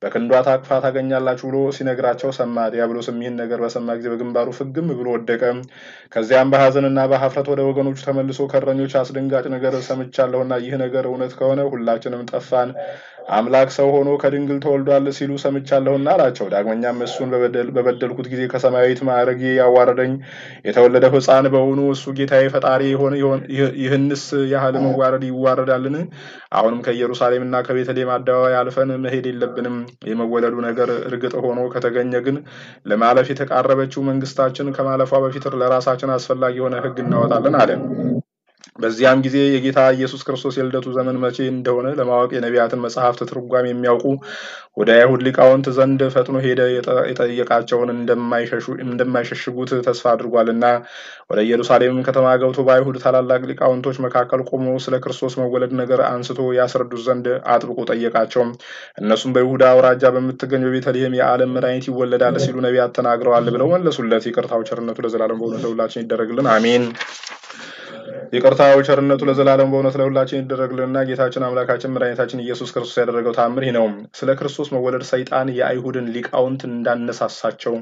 በክንዷ ታቅፋ ታገኛላችሁ ብሎ ሲነግራቸው ሰማ። ዲያብሎስም ይህን ነገር በሰማ ጊዜ በግንባሩ ፍግም ብሎ ወደቀ። ከዚያም በሐዘንና በሀፍረት ወደ ወገኖቹ ተመልሶ ከእረኞች አስደንጋጭ ነገር ሰምቻለሁና ይህ ነገር እውነት ከሆነ ሁላችንም ጠፋን። አምላክ ሰው ሆኖ ከድንግል ተወልዷል ሲሉ ሰምቻለሁና አላቸው። ዳግመኛም እሱን በበደልኩት ጊዜ ከሰማያዊት ማዕረግ ያዋረደኝ የተወለደው ሕፃን በውኑ እሱ ጌታዬ ፈጣሪ የሆነ ይህንስ ያህል መዋረድ ይዋረዳልን? አሁንም ከኢየሩሳሌምና ከቤተልሔም አደባባይ አልፈን መሄድ የለብንም። የመወለዱ ነገር እርግጥ ሆኖ ከተገኘ ግን ለማለፍ የተቃረበችው መንግስታችን ከማለፏ በፊት ለራሳችን አስፈላጊ የሆነ ሕግ እናወጣለን አለ። በዚያም ጊዜ የጌታ ኢየሱስ ክርስቶስ የልደቱ ዘመን መቼ እንደሆነ ለማወቅ የነቢያትን መጽሐፍት ትርጓሜ የሚያውቁ ወደ አይሁድ ሊቃውንት ዘንድ ፈጥኖ ሄደ። የጠየቃቸውን እንደማይሸሽጉት ተስፋ አድርጓልና ወደ ኢየሩሳሌም ከተማ ገብቶ በአይሁድ ታላላቅ ሊቃውንቶች መካከል ቆሞ ስለ ክርስቶስ መወለድ ነገር አንስቶ ያስረዱት ዘንድ አጥብቆ ጠየቃቸው። እነሱም በይሁዳ አውራጃ በምትገኝ በቤተልሔም የዓለም መድኃኒት ይወለዳል ሲሉ ነቢያት ተናግረዋል ብለው መለሱለት። ይቅርታው ቸርነቱ ለዘላለም በእውነት ለሁላችን ይደረግልን፣ አሜን። ይቅርታው ቸርነቱ ለዘላለም በእውነት ለሁላችን ይደረግልንና ጌታችን አምላካችን መድኃኒታችን ኢየሱስ ክርስቶስ ያደረገው ታምር ነው። ስለ ክርስቶስ መወለድ ሰይጣን የአይሁድን ሊቃውንት እንዳነሳሳቸው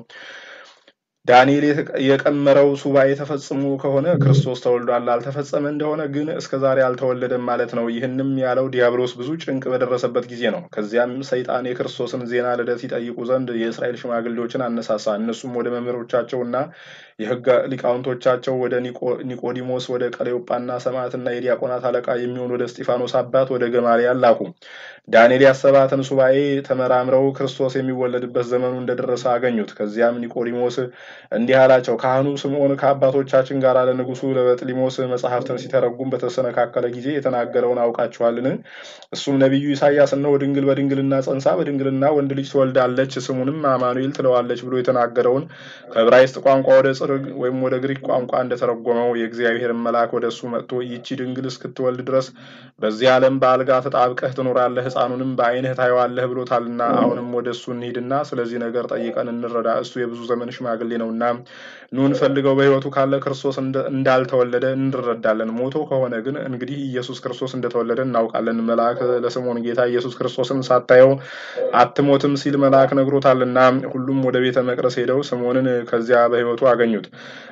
ዳንኤል የቀመረው ሱባኤ ተፈጽሞ ከሆነ ክርስቶስ ተወልዷል፣ አልተፈጸመ እንደሆነ ግን እስከ ዛሬ አልተወለደም ማለት ነው። ይህንም ያለው ዲያብሎስ ብዙ ጭንቅ በደረሰበት ጊዜ ነው። ከዚያም ሰይጣን የክርስቶስን ዜና ልደት ይጠይቁ ዘንድ የእስራኤል ሽማግሌዎችን አነሳሳ። እነሱም ወደ መምህሮቻቸውና የሕግ ሊቃውንቶቻቸው ወደ ኒቆዲሞስ፣ ወደ ቀሌዮጳና ሰማዕትና የዲያቆናት አለቃ የሚሆን ወደ እስጢፋኖስ አባት ወደ ገማልያል ላኩ። ዳንኤል ያሰባትን ሱባኤ ተመራምረው ክርስቶስ የሚወለድበት ዘመኑ እንደደረሰ አገኙት። ከዚያም ኒቆዲሞስ እንዲህ አላቸው፣ ካህኑ ስምዖን ከአባቶቻችን ጋር ለንጉሱ ለበጥሊሞስ መጽሐፍትን ሲተረጉም በተሰነካከለ ጊዜ የተናገረውን አውቃችኋልን? እሱም ነቢዩ ኢሳያስ እነሆ ድንግል በድንግልና ጸንሳ በድንግልና ወንድ ልጅ ትወልዳለች፣ ስሙንም አማኑኤል ትለዋለች ብሎ የተናገረውን ከዕብራይስጥ ቋንቋ ወደ ጽር ወይም ወደ ግሪክ ቋንቋ እንደተረጎመው የእግዚአብሔር መልአክ ወደ እሱ መጥቶ ይቺ ድንግል እስክትወልድ ድረስ በዚህ ዓለም በአልጋ ተጣብቀህ ትኖራለህ፣ ሕፃኑንም በዓይንህ ታየዋለህ ብሎታልና አሁንም ወደ እሱ እንሂድና ስለዚህ ነገር ጠይቀን እንረዳ። እሱ የብዙ ዘመን ሽማግሌ ነውና ኑ እንፈልገው። በሕይወቱ ካለ ክርስቶስ እንዳልተወለደ እንረዳለን። ሞቶ ከሆነ ግን እንግዲህ ኢየሱስ ክርስቶስ እንደተወለደ እናውቃለን። መልአክ ለስምዖን ጌታ ኢየሱስ ክርስቶስን ሳታየው አትሞትም ሲል መልአክ ነግሮታልና ሁሉም ወደ ቤተ መቅደስ ሄደው ስምዖንን ከዚያ በሕይወቱ አገኙት።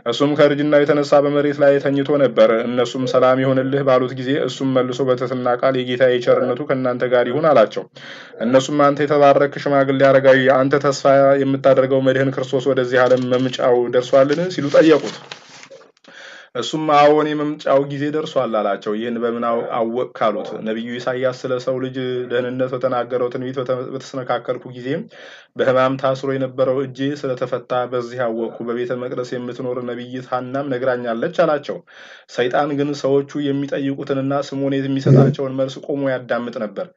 እሱም ከእርጅናው የተነሳ በመሬት ላይ ተኝቶ ነበር። እነሱም ሰላም ይሆንልህ ባሉት ጊዜ እሱም መልሶ በትሕትና ቃል የጌታ የቸርነቱ ከእናንተ ጋር ይሁን አላቸው። እነሱም አንተ የተባረክ ሽማግሌ አረጋዊ፣ አንተ ተስፋ የምታደርገው መድህን ክርስቶስ ወደዚህ ዓለም መምጫው ደርሷልን? ሲሉ ጠየቁት። እሱም አዎን የመምጫው ጊዜ ደርሷል አላቸው። ይህን በምን አወቅ ካሉት ነቢዩ ኢሳያስ ስለ ሰው ልጅ ደህንነት በተናገረው ትንቢት በተሰነካከልኩ ጊዜ በሕማም ታስሮ የነበረው እጄ ስለተፈታ በዚህ አወቅኩ። በቤተ መቅደስ የምትኖር ነቢይት ሐናም ነግራኛለች አላቸው። ሰይጣን ግን ሰዎቹ የሚጠይቁትንና ስምዖን የሚሰጣቸውን መልስ ቆሞ ያዳምጥ ነበር።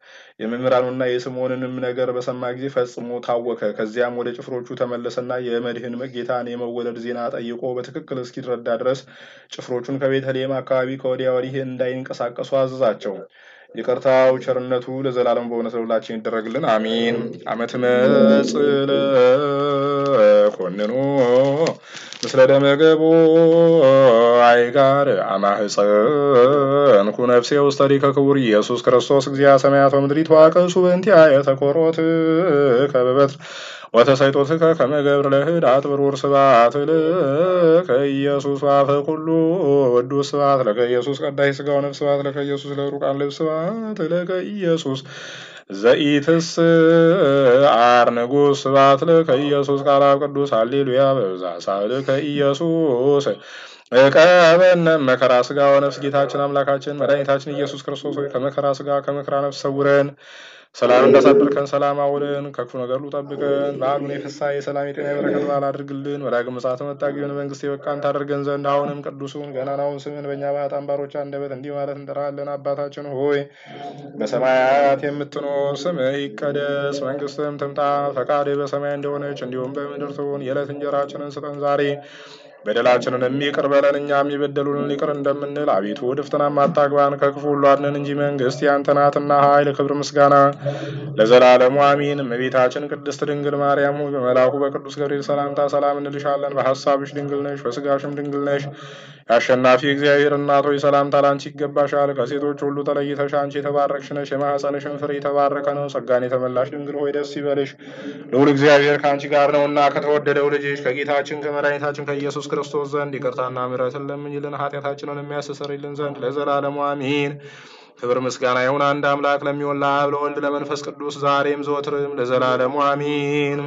የመምህራኑና የስምዖንንም ነገር በሰማ ጊዜ ፈጽሞ ታወከ። ከዚያም ወደ ጭፍሮቹ ተመለሰና የመድህን ጌታን የመወለድ ዜና ጠይቆ በትክክል እስኪረዳ ድረስ ጭፍሮቹን ከቤተልሔም አካባቢ ከወዲያ ወዲህ እንዳይንቀሳቀሱ አዘዛቸው። ይቅርታው ቸርነቱ ለዘላለም በእውነት ለሁላችን ይደረግልን፣ አሚን። አመት መጽእ ለኮንኑ ምስለ ደመ ገቦ አይጋር አማህፀንኩ ነፍሴ ውስተ ዲከ ክቡር ኢየሱስ ክርስቶስ እግዚአ ሰማያት ወምድሪት ዋቀሱ በእንቲአየ ተኮሮት ከበበትር ወተሰይጦትከ ከመ ገብር ለህዳት ብሩር ስብሐት ለከ ኢየሱስ ዋፈ ኩሉ ቅዱስ ስብሐት ለከ ኢየሱስ ቀዳሽ ሥጋው ነፍስ ለከ ኢየሱስ ለሩቃን ልብስ ለከ ኢየሱስ ዘኢትስ አር ንጉሥ ስብሐት ለከ ኢየሱስ ቃል አብ ቅዱስ ሃሌሉያ በብዛ ሳልከ ኢየሱስ ቀበነ መከራ ሥጋ ወነፍስ ጌታችን አምላካችን መድኃኒታችን ኢየሱስ ክርስቶስ ሆይ ከመከራ ሥጋ ከመከራ ነፍስ ሰውረን ሰላም እንዳሳደርከን ሰላም አውለን፣ ከክፉ ነገር ሁሉ ጠብቀን። በዓሉን የፍስሐ የሰላም የጤና የበረከት በዓል አድርግልን። ወዳግም ምጽአተ መጣ ጊዜውን መንግስት የበቃን ታደርገን ዘንድ አሁንም ቅዱሱን ገናናውን ስምን በእኛ በኃጥአን ባሮች አንደበት እንዲህ ማለት እንጠራለን። አባታችን ሆይ በሰማያት የምትኖር ስምህ ይቀደስ፣ መንግስትህም ትምጣ፣ ፈቃድህ በሰማይ እንደሆነች እንዲሁም በምድር ትሁን። የዕለት እንጀራችንን ስጠን ዛሬ በደላችንን የሚቅር በለን እኛም የበደሉንን ይቅር እንደምንል። አቤቱ ወደ ፈተናም አታግባን ከክፉ ሁሉ አድነን እንጂ መንግስት ያንተ ናትና ኃይል፣ ክብር፣ ምስጋና ለዘላለሙ አሚን። እመቤታችን ቅድስት ድንግል ማርያም ሆይ በመልአኩ በቅዱስ ገብርኤል ሰላምታ ሰላም እንልሻለን። በሐሳብሽ ድንግል ነሽ፣ በስጋሽም ድንግል ነሽ። የአሸናፊ እግዚአብሔር እናት ሆይ ሰላምታ ላንቺ ይገባሻል። ከሴቶች ሁሉ ተለይተሽ አንቺ የተባረክሽ ነሽ፣ የማኅፀንሽን ፍሬ የተባረከ ነው። ጸጋን የተመላሽ ድንግል ሆይ ደስ ይበልሽ፣ ልዑል እግዚአብሔር ከአንቺ ጋር ነውና ከተወደደው ልጅሽ ከጌታችን ከመድኃኒታችን ከኢየሱስ ክርስቶስ ዘንድ ይቅርታና ምሕረትን ለምኝልን ኃጢአታችንን የሚያስተሰርይልን ዘንድ ለዘላለሙ አሚን። ክብር ምስጋና ይሁን አንድ አምላክ ለሚሆን ለአብ ለወልድ ለመንፈስ ቅዱስ ዛሬም ዘወትርም ለዘላለሙ አሚን።